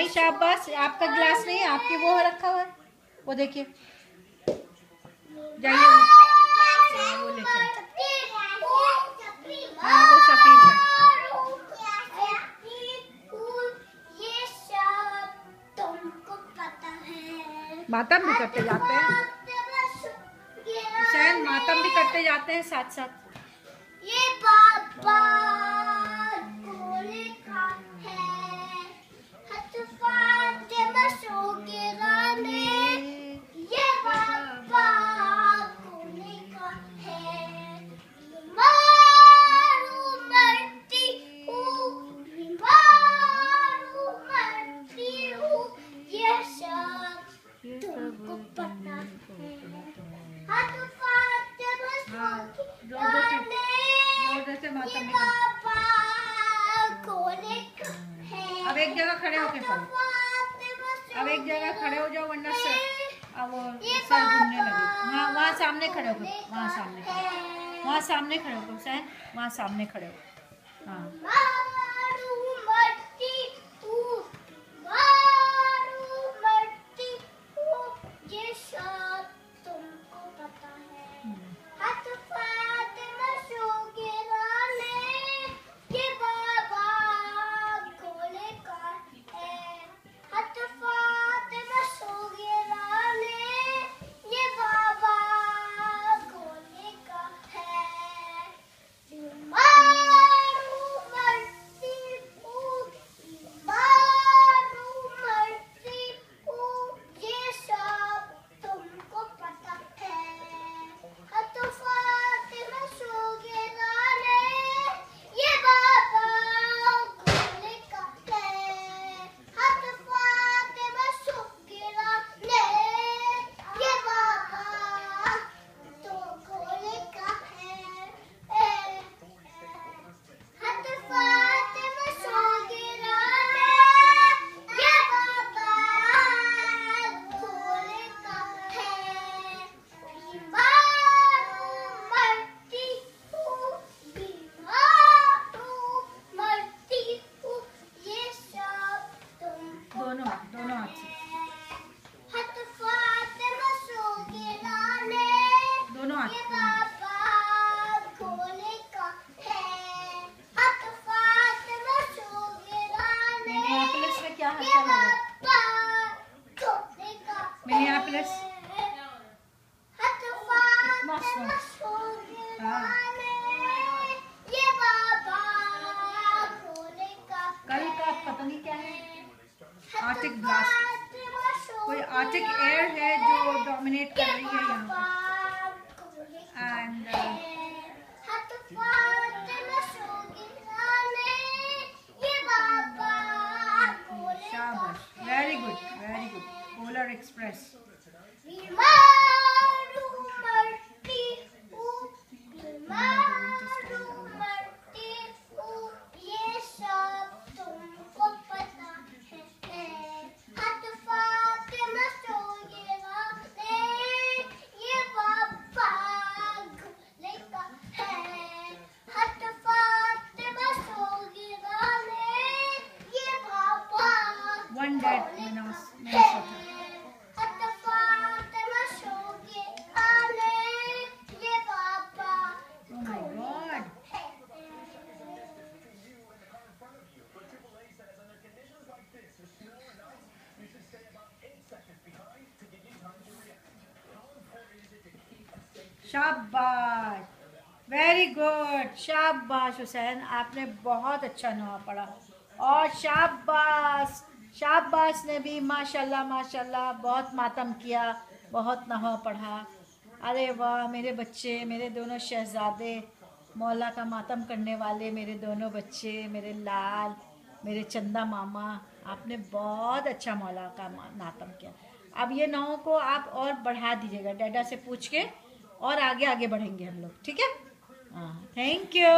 नहीं शाबाश आपका गिलास नहीं आपके वो रखा हुआ है। वो देखिए। जाइए हाँ, हाँ मातम भी करते जाते हैं। हुसैन मातम भी करते जाते हैं साथ साथ ये पापा अब एक जगह खड़े होके पढ़ो। अब एक जगह खड़े हो जाओ वरना सर अब सर घूमने लगे वहाँ वहाँ सामने खड़े हो वहाँ सामने। वहाँ सामने खड़े हो सर वहाँ सामने खड़े हो। हाँ मिनियापोलिस हथ फातिमा सुन। सो के। गाने ये बाबा गोले का कल का पता नहीं क्या है आर्टिक ब्लास्ट कोई आर्टिक एयर है जो डोमिनेट कर रही है यहाँ एंड हथ फातिमा सो के गाने ये बाबा गोले का शाबाश very good very good polar express बीमार हूँ मरती हूँ बीमार हूँ मरती हूँ ये सब तुमको पता है हथ फातिमा सो के गाने ये बाबा गोले का है हथ फातिमा सो के गाने ये बाबा वन डेड मिनोस हथ फातिमा सो के गाने ये बाबा Oh my God. शाबाश। वेरी गुड शाबाश हुसैन, आपने बहुत अच्छा नवा पढ़ा। और शाबाश। शाबाश ने भी माशाल्लाह माशाल्लाह, बहुत मातम किया, बहुत नवा पढ़ा। अरे वाह, मेरे बच्चे, मेरे दोनों शहजादे, मौला का मातम करने वाले मेरे दोनों बच्चे, मेरे लाल, मेरे चंदा मामा, आपने बहुत अच्छा मौला का मातम किया। अब ये नौ को आप और बढ़ा दीजिएगा। डैडा से पूछ के और आगे आगे बढ़ेंगे हम लोग ठीक है? हाँ थैंक यू